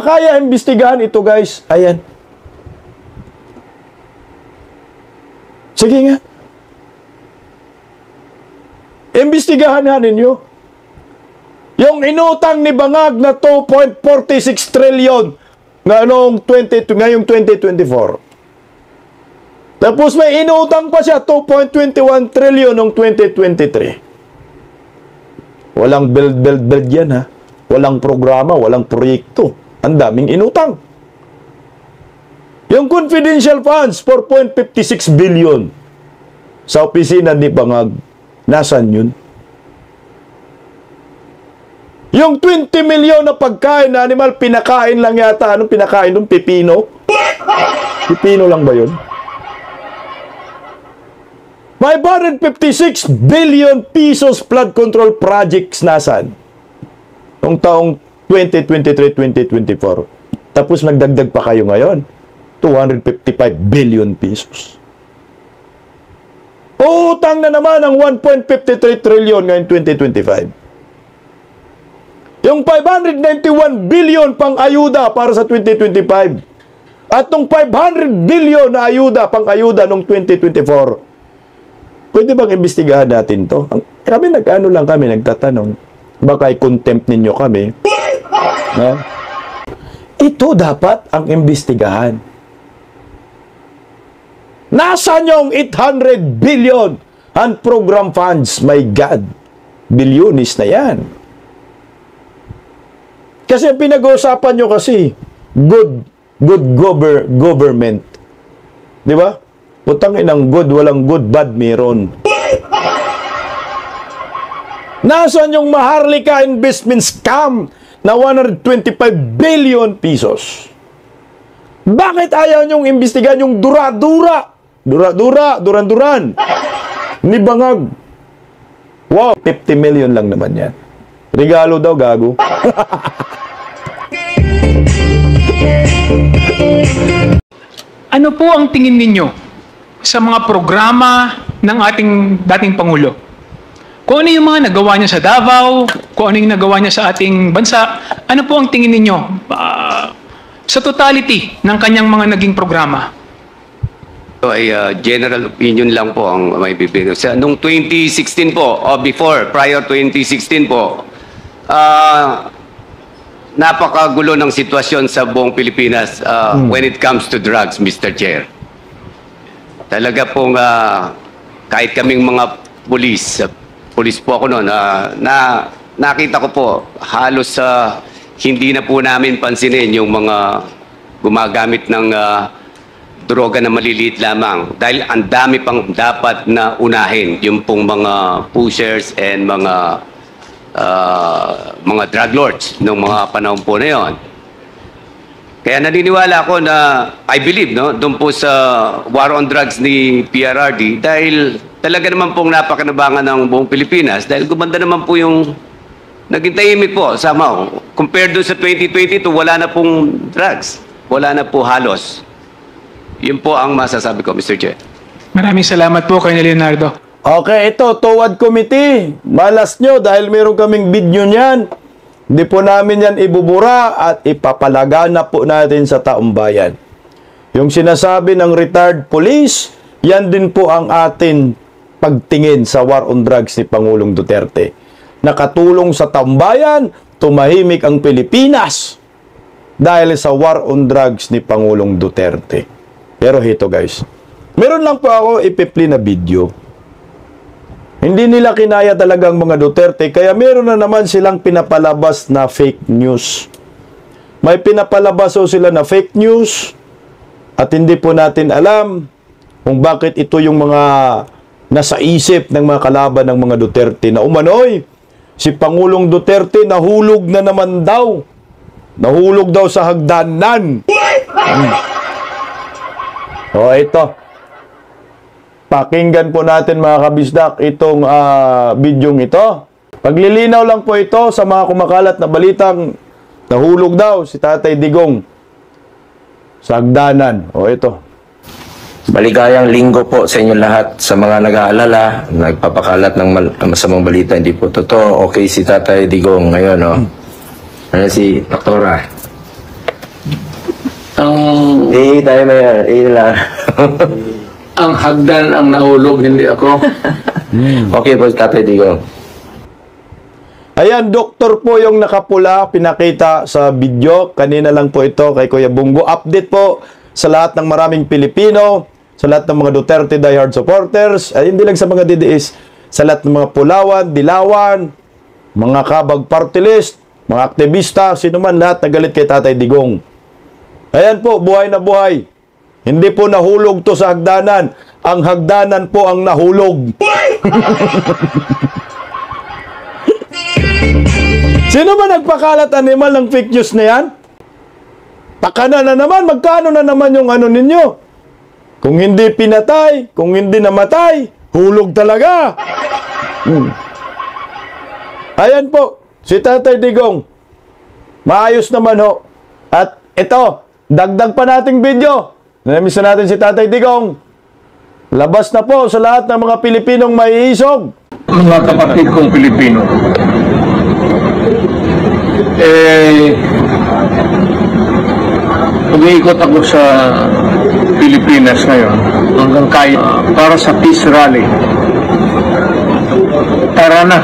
Kaya imbestigahan ito guys. Ayan. Sige nga. Imbestigahan nga ninyo. Yung inutang ni Bangag na 2.46 trillion nga noong 20, ngayong 2024. Tapos may inutang pa siya 2.21 trillion noong 2023. Walang build, build, build yan ha. Walang programa, walang proyekto. Ang daming inutang. Yung confidential funds, 4.56 billion sa opisina ni Bangag. Nasaan yun? Yung 20 million na pagkain na animal, pinakain lang yata. Anong pinakain nung pipino? Pipino lang ba yun? 556 billion pesos flood control projects nasan? Noong taong 2023-2024. Tapos nagdagdag pa kayo ngayon. 255 billion pesos. Utang na naman ang 1.53 trillion ngayon 2025. Yung 591 billion pang ayuda para sa 2025. At yung 500 billion na ayuda pang ayuda noong 2024. Pwede bang imbestigahan natin to? Kami nag-ano lang kami, nagtatanong. Baka i-contempt ninyo kami. Ha? Ito dapat ang imbestigahan. Nasaan yung 800 billion ang program funds? My God. Bilyonis na yan. Kasi pinag-uusapan nyo kasi, good, good gover, government. Di ba? Putang inang good, walang good, bad, meron. Nasaan yung Maharlika investment scam na 125 billion pesos? Bakit ayaw nyong imbestigahan yung dura-dura? Dura-dura, duran-duran. Ni Bangag. Wow, 50 million lang naman yan. Regalo daw, gago. Ano po ang tingin ninyo sa mga programa ng ating dating Pangulo? Kung ano yung mga nagawa niya sa Davao, kung ano yung nagawa niya sa ating bansa, ano po ang tingin ninyo ah, sa totality ng kanyang mga naging programa? Ito ay uh, general opinion lang po ang may bibigay. Sa nung 2016 po, o before, prior 2016 po, ah napakagulo ng sitwasyon sa buong Pilipinas ah, when it comes to drugs, Mr. Chair. Talaga pong ah, kahit kaming mga pulis, ah, pulis po ako noon, ah, na nakita ko po halos sa hindi na po namin pansinin yung mga gumagamit ng ah, droga na maliliit lamang dahil ang dami pang dapat na unahin yung pong mga pushers and mga ah, mga drug lords nung mga panahon po na yon. Kaya naniniwala ako na I believe no doon po sa war on drugs ni PRRD dahil talaga naman pong napakanabangan ng buong Pilipinas dahil gumanda naman po yung naging tahimik po somehow. Compared doon sa 2022 wala na pong drugs. Wala na po halos. Yun po ang masasabi ko, Mr. Chair. Maraming salamat po kay Leonardo. Okay, ito, Tuwad Committee. Malas nyo dahil meron kaming video niyan. Hindi po namin yan ibubura at ipapalagana po natin sa taong bayan. Yung sinasabi ng retired police, yan din po ang atin pagtingin sa war on drugs ni Pangulong Duterte. Nakatulong sa taong bayan, tumahimik ang Pilipinas dahil sa war on drugs ni Pangulong Duterte. Pero ito guys, meron lang po ako ipipli na video. Hindi nila kinaya talagang mga Duterte, kaya meron na naman silang pinapalabas na fake news. May pinapalabas o sila na fake news at hindi po natin alam kung bakit ito yung mga nasa isip ng mga kalaban ng mga Duterte na umanoy. Si Pangulong Duterte nahulog na naman daw. Nahulog daw sa hagdanan. Hmm. O ito. Pakinggan po natin mga kabisdak itong ah, bidyong ito. Paglilinaw lang po ito sa mga kumakalat na balitang nahulog daw si Tatay Digong sa hagdanan. O ito. Maligayang linggo po sa inyo lahat sa mga nag-aalala, nagpapakalat ng masamang balita, hindi po totoo. Okay si Tatay Digong ngayon, no? Ano si Doktora? Hindi tayo may eh, lang. Ang hagdan ang nahulog, hindi ako. okay po, Tatay Digong. Ayan, doktor po yung nakapula, pinakita sa video. Kanina lang po ito kay Kuya Bungo. Update po sa lahat ng maraming Pilipino, sa lahat ng mga Duterte diehard supporters, ay hindi lang sa mga DDS, sa lahat ng mga Pulawan, Dilawan, mga kabag party list, mga aktivista, sino man lahat na galit kay Tatay Digong. Ayan po, buhay na buhay. Hindi po nahulog to sa hagdanan. Ang hagdanan po ang nahulog. Sino ba nagpakalat animal ng fake news na yan? Pakana na naman, magkano na naman yung ano ninyo? Kung hindi pinatay, kung hindi namatay, hulog talaga. Hmm. Ayan po, si Tatay Digong. Maayos naman ho. At ito, dagdag pa nating video. Namiss na natin si Tatay Digong. Labas na po sa lahat ng mga Pilipinong may isog. Mga kapatid kong Pilipino. Eh, umiikot ako sa Pilipinas ngayon hanggang kaya para sa peace rally. Tara na.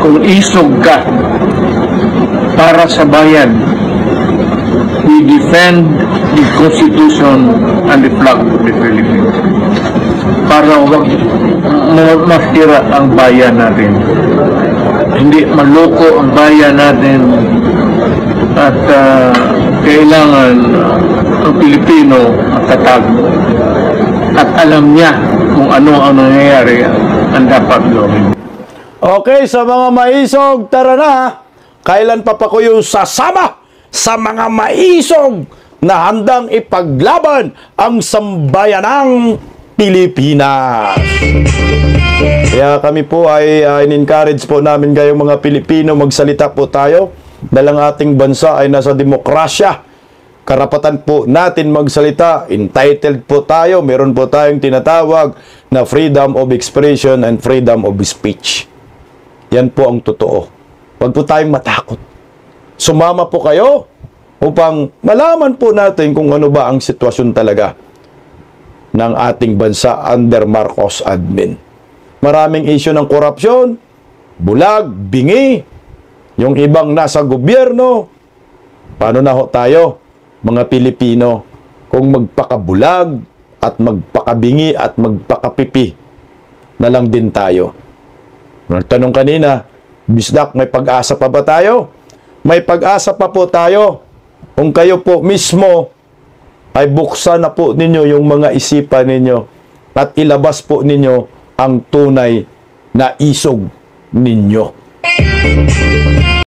Kung isog ka para sa bayan, we defend the Constitution and the flag of the Philippines. Para wag ma- masira ang bayan natin. Hindi maloko ang bayan natin at ah, kailangan ah, ang Pilipino matatag at alam niya kung ano ang nangyayari ang dapat gawin. Okay, sa mga maisog, tara na. Kailan pa pa ko yung sasama sa mga maisog na handang ipaglaban ang sambayanang Pilipinas. Kaya kami po ay uh, in-encourage po namin kayong mga Pilipino magsalita po tayo dahil ang ating bansa ay nasa demokrasya. Karapatan po natin magsalita, entitled po tayo, meron po tayong tinatawag na freedom of expression and freedom of speech. Yan po ang totoo. Huwag po tayong matakot. Sumama po kayo upang malaman po natin kung ano ba ang sitwasyon talaga ng ating bansa under Marcos admin. Maraming issue ng korupsyon, bulag, bingi, yung ibang nasa gobyerno. Paano na ho tayo, mga Pilipino, kung magpakabulag at magpakabingi at magpakapipi na lang din tayo. Tanong kanina, Bisdak, may pag-asa pa ba tayo? May pag-asa pa po tayo. Kung kayo po mismo ay buksan na po ninyo yung mga isipan ninyo at ilabas po ninyo ang tunay na isog ninyo.